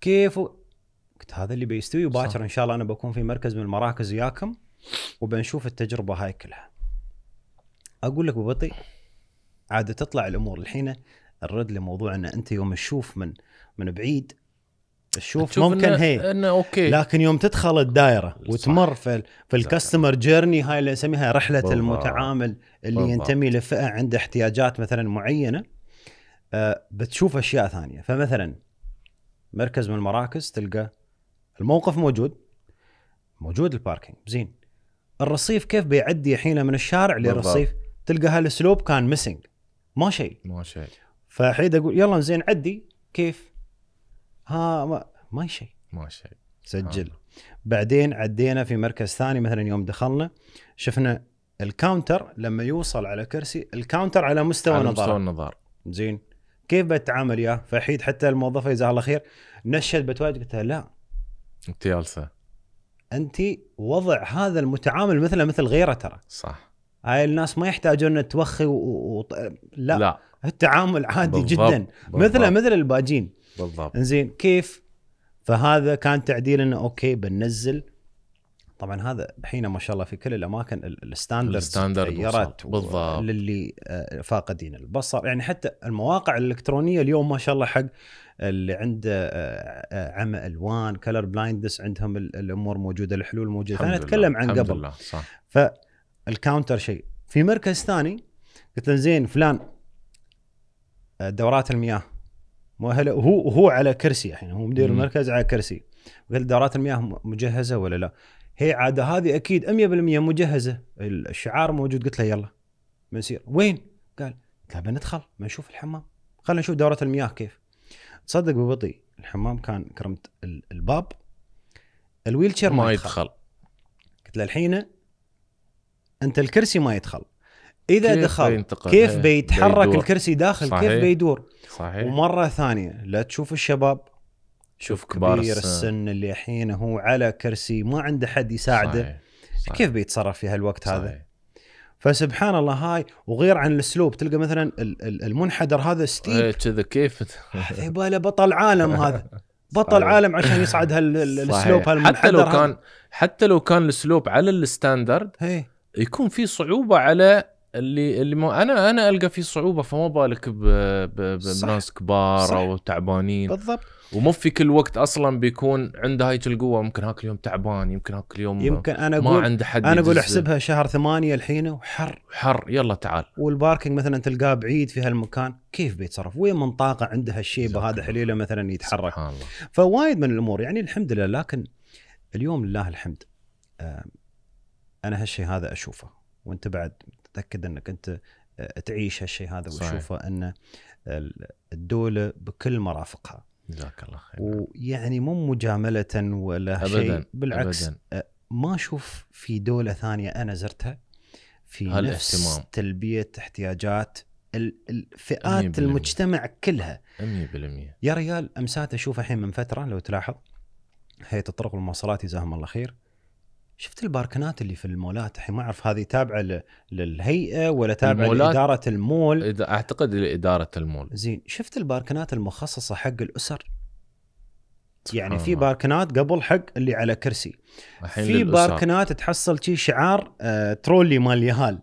كيف قلت هذا اللي بيستوي. وباكر إن شاء الله أنا بكون في مركز من المراكز وياكم وبنشوف التجربة هاي كلها. أقول لك بو بطي عاد تطلع الأمور. الحين الرد لموضوع إن أنت يوم تشوف من من بعيد تشوف ممكن إنه- هي. إنه okay. لكن يوم تدخل الدائره صح. وتمر في ال- في ال customer journey هاي اللي نسميها رحلة بالضبط. المتعامل اللي بالضبط. ينتمي لفئة عنده احتياجات مثلا معينة آه، بتشوف أشياء ثانية. فمثلا مركز من المراكز تلقى الموقف موجود موجود ال parking. زين. الرصيف كيف بيعدي الحين من الشارع بالضبط. للرصيف تلقى هالسلوب كان ميسنج ما شيء. ما شيء. فحيد أقول يلا زين عدي. كيف؟ ها ما, ما شيء. ما شيء. سجل. بعدين عدينا في مركز ثاني مثلا يوم دخلنا شفنا الكاونتر لما يوصل على كرسي الكاونتر على مستوى على مستوى نظره النظار زين. كيف بتعامل ياه فحيد؟ حتى الموظفه جزاها الله خير نشد بتواجد قلت لها لا. انت جالسة. أنت وضع هذا المتعامل مثله مثل غيره ترى. صح. هاي الناس ما يحتاجون توخي و... و... لا. لا التعامل عادي بالضبط. جدا مثله. مثل الباجين بالضبط إنزين كيف فهذا كان تعديل إنه okay بننزل طبعا هذا الحين ما شاء الله في كل الأماكن ال standard تغيرت. بالضبط. للي آه، فاقدين البصر يعني حتى المواقع الإلكترونية اليوم ما شاء الله حق اللي عنده آه، آه، عمى ألوان color blindness عندهم ال- الأمور موجودة الحلول موجودة لله. أتكلم عن الحمد قبل لله صح فال counter شيء. في مركز ثاني قلت له زين فلان آه، دورات المياه. مؤهله هو هو على كرسي الحين هو مدير. المركز على كرسي. قلت دورات المياه مجهزة ولا لا؟ هي عاد هذه أكيد 100% مجهزة. الشعار موجود. قلت له يلا بنسير وين؟ قال قلت له بندخل بنشوف الحمام. خلينا نشوف دورة المياه كيف. تصدق بو بطي الحمام كان كرمت ال- الباب ال wheelchair ما ما يدخل. قلت له الحين أنت الكرسي ما يدخل إذا كيف دخل بينتقل؟ كيف إيه، بيتحرك بيدور. الكرسي داخل كيف صحيح. بيدور صحيح ومرة ثانية لا تشوف الشباب شوف كبار كبير السن. السن اللي الحين هو على كرسي ما عنده حد يساعده صحيح. صحيح. كيف بيتصرف في هالوقت هذا صحيح. فسبحان الله هاي وغير عن الأسلوب تلقى مثلا ال- ال- المنحدر هذا إيه، steep كذا كيف يباله بطل عالم هذا بطل صحيح. عالم عشان يصعد هال- ال- صحيح. ال slope هالمنحدر حتى لو هذا. كان حتى لو كان ال slope على ال standard هي يكون في صعوبة على اللي اللي ما أنا أنا ألقى في صعوبة فما بالك. بناس كبار صح. أو تعبانين. بالضبط. ومو في كل وقت أصلا بيكون عنده هاي القوة ممكن هاك اليوم تعبان يمكن هاك اليوم يمكن أنا ما أقول عنده حد أنا أقول. احسبها شهر ثمانية الحين وحر. حر. يلا تعال. والباركينج مثلا تلقاه بعيد في هالمكان كيف بيتصرف؟ وين من طاقة عنده جزاك هذا حليله مثلا يتحرك. سبحان الله. فوايد من الأمور يعني الحمد لله لكن اليوم لله الحمد. آه، أنا هالشيء هذا أشوفه وأنت بعد تاكد إنك أنت آه، تعيش هالشيء هذا. وتشوفه أن ال- الدولة بكل مرافقها جزاك الله خير ويعني مو مجاملة ولا شيء بالعكس أبداً. ما أشوف في دولة ثانية أنا زرتها في نفس. تلبية احتياجات الفئات. المجتمع كلها 100% يا ريال أمسات أشوف الحين من فترة لو تلاحظ هيئه الطرق والمواصلات جزاهم الله خير شفت الباركنات اللي في المولات؟ الحين ما أعرف هذه تابعة للهيئة ولا تابعة لإدارة المول؟ إذا أعتقد لإدارة المول. زين شفت الباركنات المخصصة حق الأسر؟ يعني في. باركنات قبل حق اللي على كرسي. في. باركنات تحصل شي شعار آه ترولي مال يهال.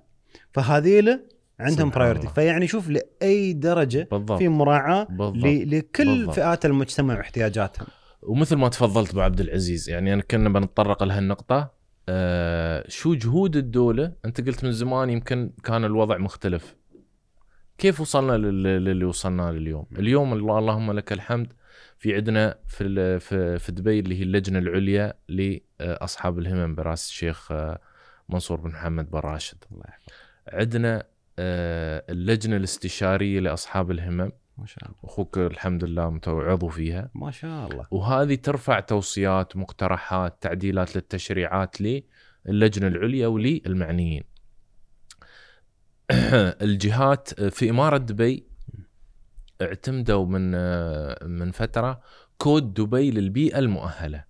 فهذيله عندهم priority. فيعني شوف لأي درجة بالضبط. في مراعاة بالضبط. لكل بالضبط. فئات المجتمع واحتياجاتهم. ومثل ما تفضلت أبو عبد العزيز يعني أنا كنا بنتطرق لهالنقطة آه شو جهود الدولة؟ أنت قلت من زمان يمكن كان الوضع مختلف. كيف وصلنا لل- للي وصلنا اليوم اليوم الله- اللهم لك الحمد في عندنا في في في دبي اللي هي اللجنة العليا لأصحاب الهمم براس الشيخ آه، منصور بن محمد بن راشد. الله يحفظك. عندنا آه، اللجنة الاستشارية لأصحاب الهمم. ما شاء الله. أخوك الحمد لله متو- عضو فيها. ما شاء الله. وهذه ترفع توصيات مقترحات تعديلات للتشريعات للجنة العليا وللمعنيين. الجهات في إمارة دبي اعتمدوا من من فترة كود دبي للبيئة المؤهلة.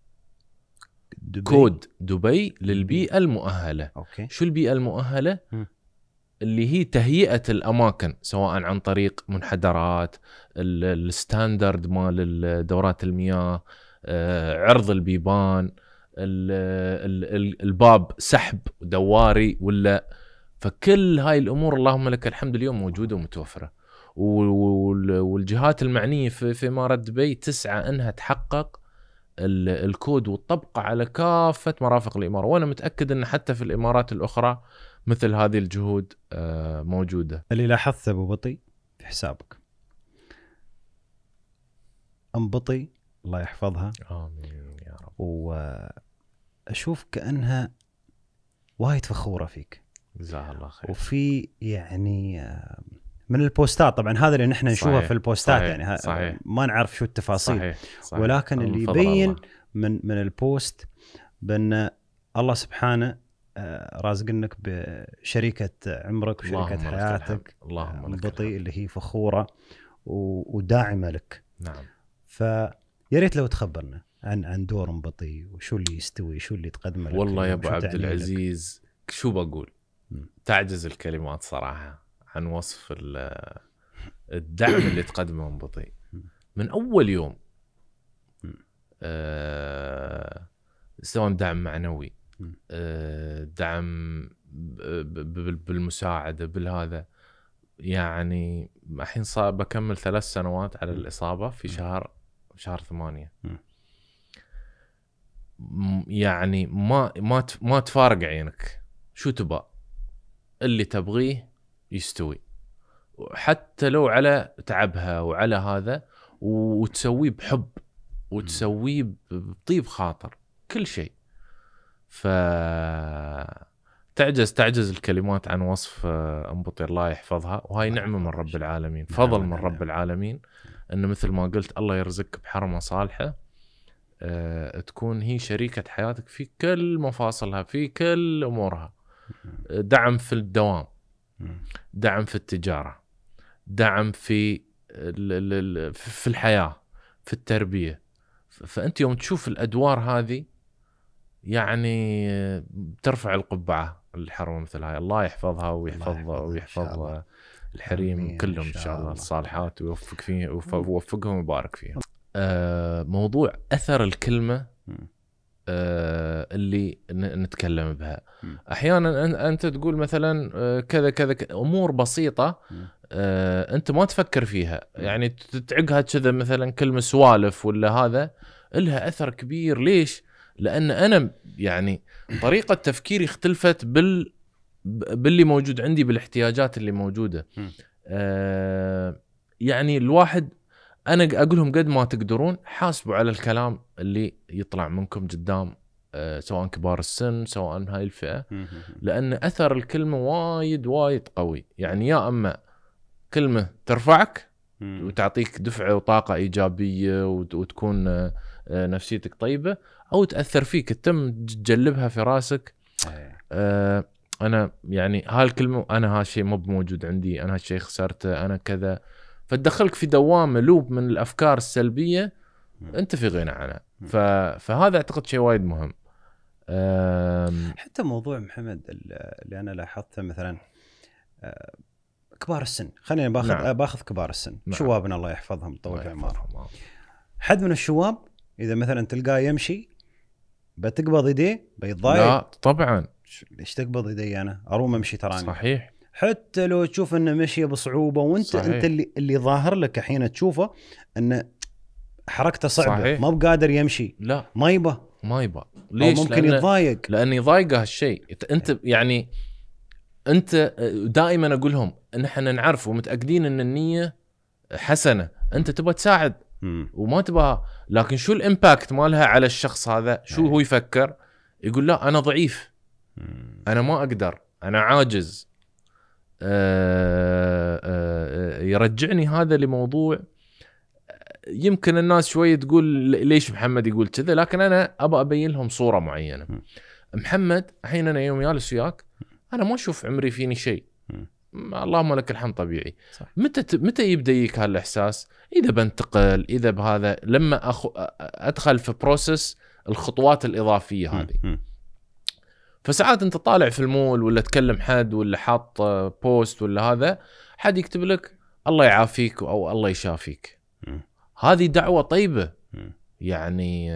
دبي. كود دبي للبيئة المؤهلة. okay. شو البيئة المؤهلة؟ مم. اللي هي تهيئة الأماكن سواء عن طريق منحدرات ال- ال standard مال ال- دورات المياه آه، عرض البيبان ال- ال- ال- الباب سحب دواري ولا. فكل هاي الأمور اللهم لك الحمد اليوم موجودة ومتوفرة. وال- والجهات المعنية في في دبي تسعى أنها تحقق الكود وتطبقه على كافة مرافق الإمارة. وأنا متأكد أن حتى في الإمارات الأخرى مثل هذه الجهود آه، موجودة. اللي لاحظته أبو بطي في حسابك. أم بطي الله يحفظها. آمين يا رب. وأشوف كأنها وايد فخورة فيك. جزاها الله خير. وفي يعني من البوستات طبعا هذا اللي نحن نشوفه في البوستات صحيح، يعني صحيح. ما نعرف شو التفاصيل صحيح, صحيح. ولكن اللي يبين. من من البوست بأن الله سبحانه آه، رازقنك بشريكة عمرك وشريكة اللهم حياتك. اللهم بطي الحمد. اللي هي فخورة وداعمة لك نعم فيا ريت لو تخبرنا عن عن دور ام بطي وشو اللي يستوي شو اللي تقدمه لك والله يا أبو وشو عبد لك. العزيز شو بقول. تعجز الكلمات صراحة عن وصف ال- الدعم اللي تقدمه من بطيء. من أول يوم. آه، سواء دعم معنوي. آه، دعم بالمساعدة بالهذا يعني الحين صار بكمل ثلاث سنوات على. الإصابة في. شهر شهر ثمانية يعني ما ما ما تفارق عينك شو تبى اللي تبغيه يستوي. حتى لو على تعبها وعلى هذا وتسويه بحب وتسويه بطيب خاطر كل شيء. ف تعجز تعجز الكلمات عن وصف آه، ام بطي الله يحفظها. وهاي نعمة من رب. العالمين فضل من رب. العالمين. إنه مثل ما قلت الله يرزقك بحرمة صالحة. آه، تكون هي شريكة حياتك في كل مفاصلها في كل أمورها. دعم في الدوام. دعم في التجارة دعم في في الحياة في التربية. ف- فأنت يوم تشوف الأدوار هذه يعني ترفع القبعة الحرمة مثل هاي. الله يحفظها ويحفظ ويحفظ. الحريم كلهم إن شاء الله. الصالحات ويوفق فيه ويوفق- ويوفقهم ويبارك فيهم. آه، موضوع أثر الكلمة. مم. آه، اللي ن- نتكلم بها. أحيانا أنت تقول مثلا آه، كذا كذا أمور بسيطة. آه، أنت ما تفكر فيها. يعني ت- تعقها كذا مثلا كلمة سوالف ولا هذا لها أثر كبير ليش لأن أنا يعني طريقة تفكيري اختلفت بال باللي موجود عندي بالإحتياجات اللي موجودة. آه، يعني الواحد أنا أقول لهم قد ما تقدرون حاسبوا على الكلام اللي يطلع منكم قدام آه، سواء كبار السن سواء هاي الفئة. لأن أثر الكلمة وايد وايد قوي يعني يا أما كلمة ترفعك. وتعطيك دفعه وطاقة إيجابية وت- وتكون آه، آه، نفسيتك طيبة أو تأثر فيك تتم تجلبها في راسك إيه. أنا يعني هالكلمه أنا هالشيء مو موجود عندي أنا هالشيء خسرته أنا كذا فتدخلك في دوامة لوب من الأفكار السلبية مم. أنت في غنى عنها. ف... فهذا أعتقد شيء وايد مهم حتى موضوع محمد ال- اللي أنا لاحظته مثلا آه، كبار السن خلينا باخذ نعم. نعم. باخذ كبار السن نعم. نعم. شوابنا الله يحفظهم طول يحفظهم. حد من الشواب إذا مثلا تلقاه يمشي بتقبض يديه بيتضايق لا طبعا ليش تقبض يدي أنا أروم أمشي تراني صحيح حتى لو تشوف إنه مشي بصعوبة وانت صحيح. انت اللي اللي ظاهر لك الحين تشوفه إنه حركته صعبة. صحيح. ما بقادر يمشي. لا. ما يبى ما يبى ليش؟ أو ممكن لأن- يتضايق. لأن يضايقه هالشيء. أنت يعني أنت دائما أقول لهم ان إحنا نعرف ومتأكدين إن النية حسنة. أنت تبغى تساعد. وما تبغى. لكن شو الإمباكت مالها على الشخص هذا؟ شو. هو يفكر؟ يقول لا أنا ضعيف. أنا ما أقدر. أنا عاجز. يرجعني هذا لموضوع يمكن الناس شوي تقول ليش محمد يقول كذا؟ لكن أنا ابى أبين لهم صورة معينة. محمد الحين أنا يوم جالس وياك أنا ما أشوف عمري فيني شيء. اللهم لك الحمد طبيعي. صح. متى ت- متى يبدأ يجيك هالإحساس؟ إذا بنتقل إذا بهذا لما أخ... أدخل في process الخطوات الإضافية هذه. فساعات انت طالع في المول ولا تكلم حد ولا حاط آه، post ولا هذا حد يكتب لك الله يعافيك أو الله يشافيك. هذه دعوة طيبة. يعني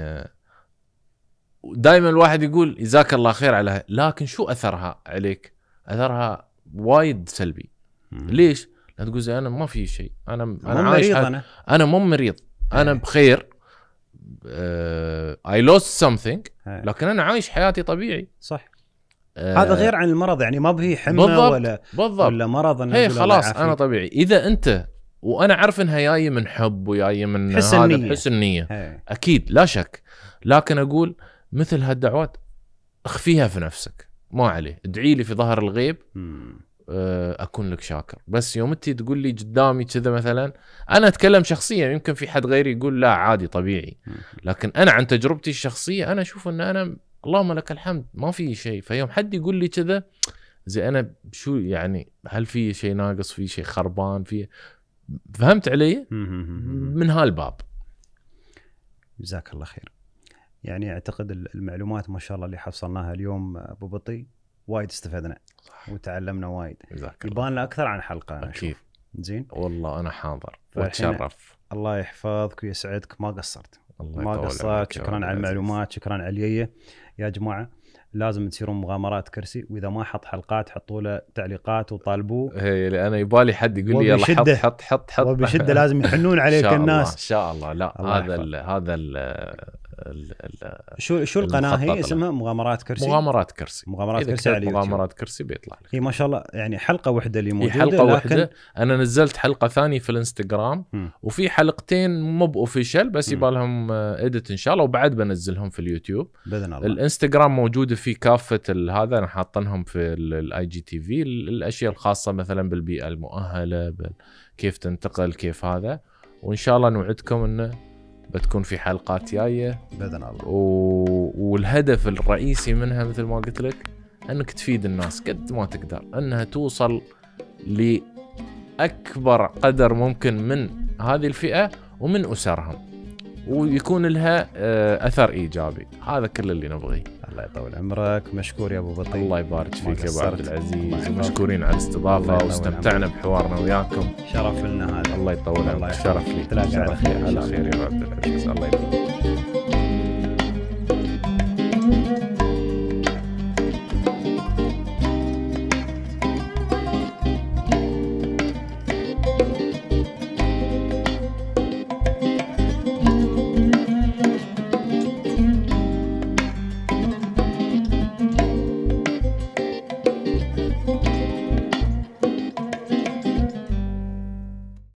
دائما الواحد يقول جزاك الله خير على لكن شو أثرها عليك؟ أثرها وايد سلبي. ليش؟ لا تقول زي أنا ما في شيء أنا أنا مو عايش أنا أنا مو مريض أنا إيه. بخير I lost something. لكن أنا عايش حياتي طبيعي صح آه، هذا غير عن المرض يعني ما به حمى بالضبط. ولا بالضبط ولا مرض إنه هي خلاص. أنا طبيعي إذا أنت وأنا عارف إنها جاية من حب وجاية من حس هذا النية. بحس النية إيه. أكيد لا شك لكن أقول مثل هالدعوات اخفيها في نفسك ما عليه ادعي لي في ظهر الغيب. آه، أكون لك شاكر بس يوم أنت تقول لي قدامي كذا مثلا أنا أتكلم شخصيا يمكن في حد غيري يقول لا عادي طبيعي. لكن أنا عن تجربتي الشخصية أنا أشوف إن أنا اللهم لك الحمد. ما في شيء. فيوم حد يقول لي كذا زي أنا شو يعني هل في شيء ناقص؟ في شيء خربان؟ في فهمت علي. من هالباب. جزاك الله خير. يعني أعتقد المعلومات ما شاء الله اللي حصلناها اليوم أبو بطي وايد استفدنا. وتعلمنا وايد. يبان لنا أكثر عن حلقة أنا أكيد. أشوف. زين؟ والله أنا حاضر. وأتشرف. الله يحفظك ويسعدك. ما قصرت. الله ما قصرت. شكرا على. المعلومات. شكرا على اليية يا جماعة لازم تصيرون مغامرات كرسي وإذا ما حط حلقات حطوا له تعليقات وطالبوه هي أنا يبالي حد يقول لي يلا حط. حط حط حط وبشدة لازم يحنون عليك شاء الله، الناس إن شاء الله لا الله هذا. ال هذا ال ال ال شو شو القناة؟ هي. اسمها مغامرات كرسي؟ مغامرات كرسي. مغامرات كرسي على اليوتيوب. مغامرات كرسي بيطلع لك. هي ما شاء الله يعني حلقة واحدة اللي موجودة حلقة لكن واحدة أنا نزلت حلقة ثانية في الإنستغرام مم. وفي حلقتين مو ب official بس مم. يبغى لهم edit إن شاء الله وبعد بنزلهم في اليوتيوب. بإذن الله. الإنستغرام موجودة فيه كافة هذا أنا حاطنهم في ال IGTV الأشياء الخاصة مثلا بالبيئة المؤهلة كيف تنتقل كيف هذا. وإن شاء الله نوعدكم إنه بتكون في حلقات جاية. بإذن الله. و... والهدف الرئيسي منها مثل ما قلت لك أنك تفيد الناس قد ما تقدر أنها توصل لأكبر قدر ممكن من هذه الفئة ومن أسرهم. ويكون لها آه، أثر إيجابي. هذا كل اللي نبغيه. الله يطول عمرك. مشكور يا أبو بطي الله يبارك فيك يا أبو عبد العزيز. مشكورين على الاستضافة واستمتعنا بحوارنا وياكم. شرف لنا هذا. الله يطول عمرك. شرف لي. تلاقى على خير على خير يا ابو عبد العزيز. الله يبارك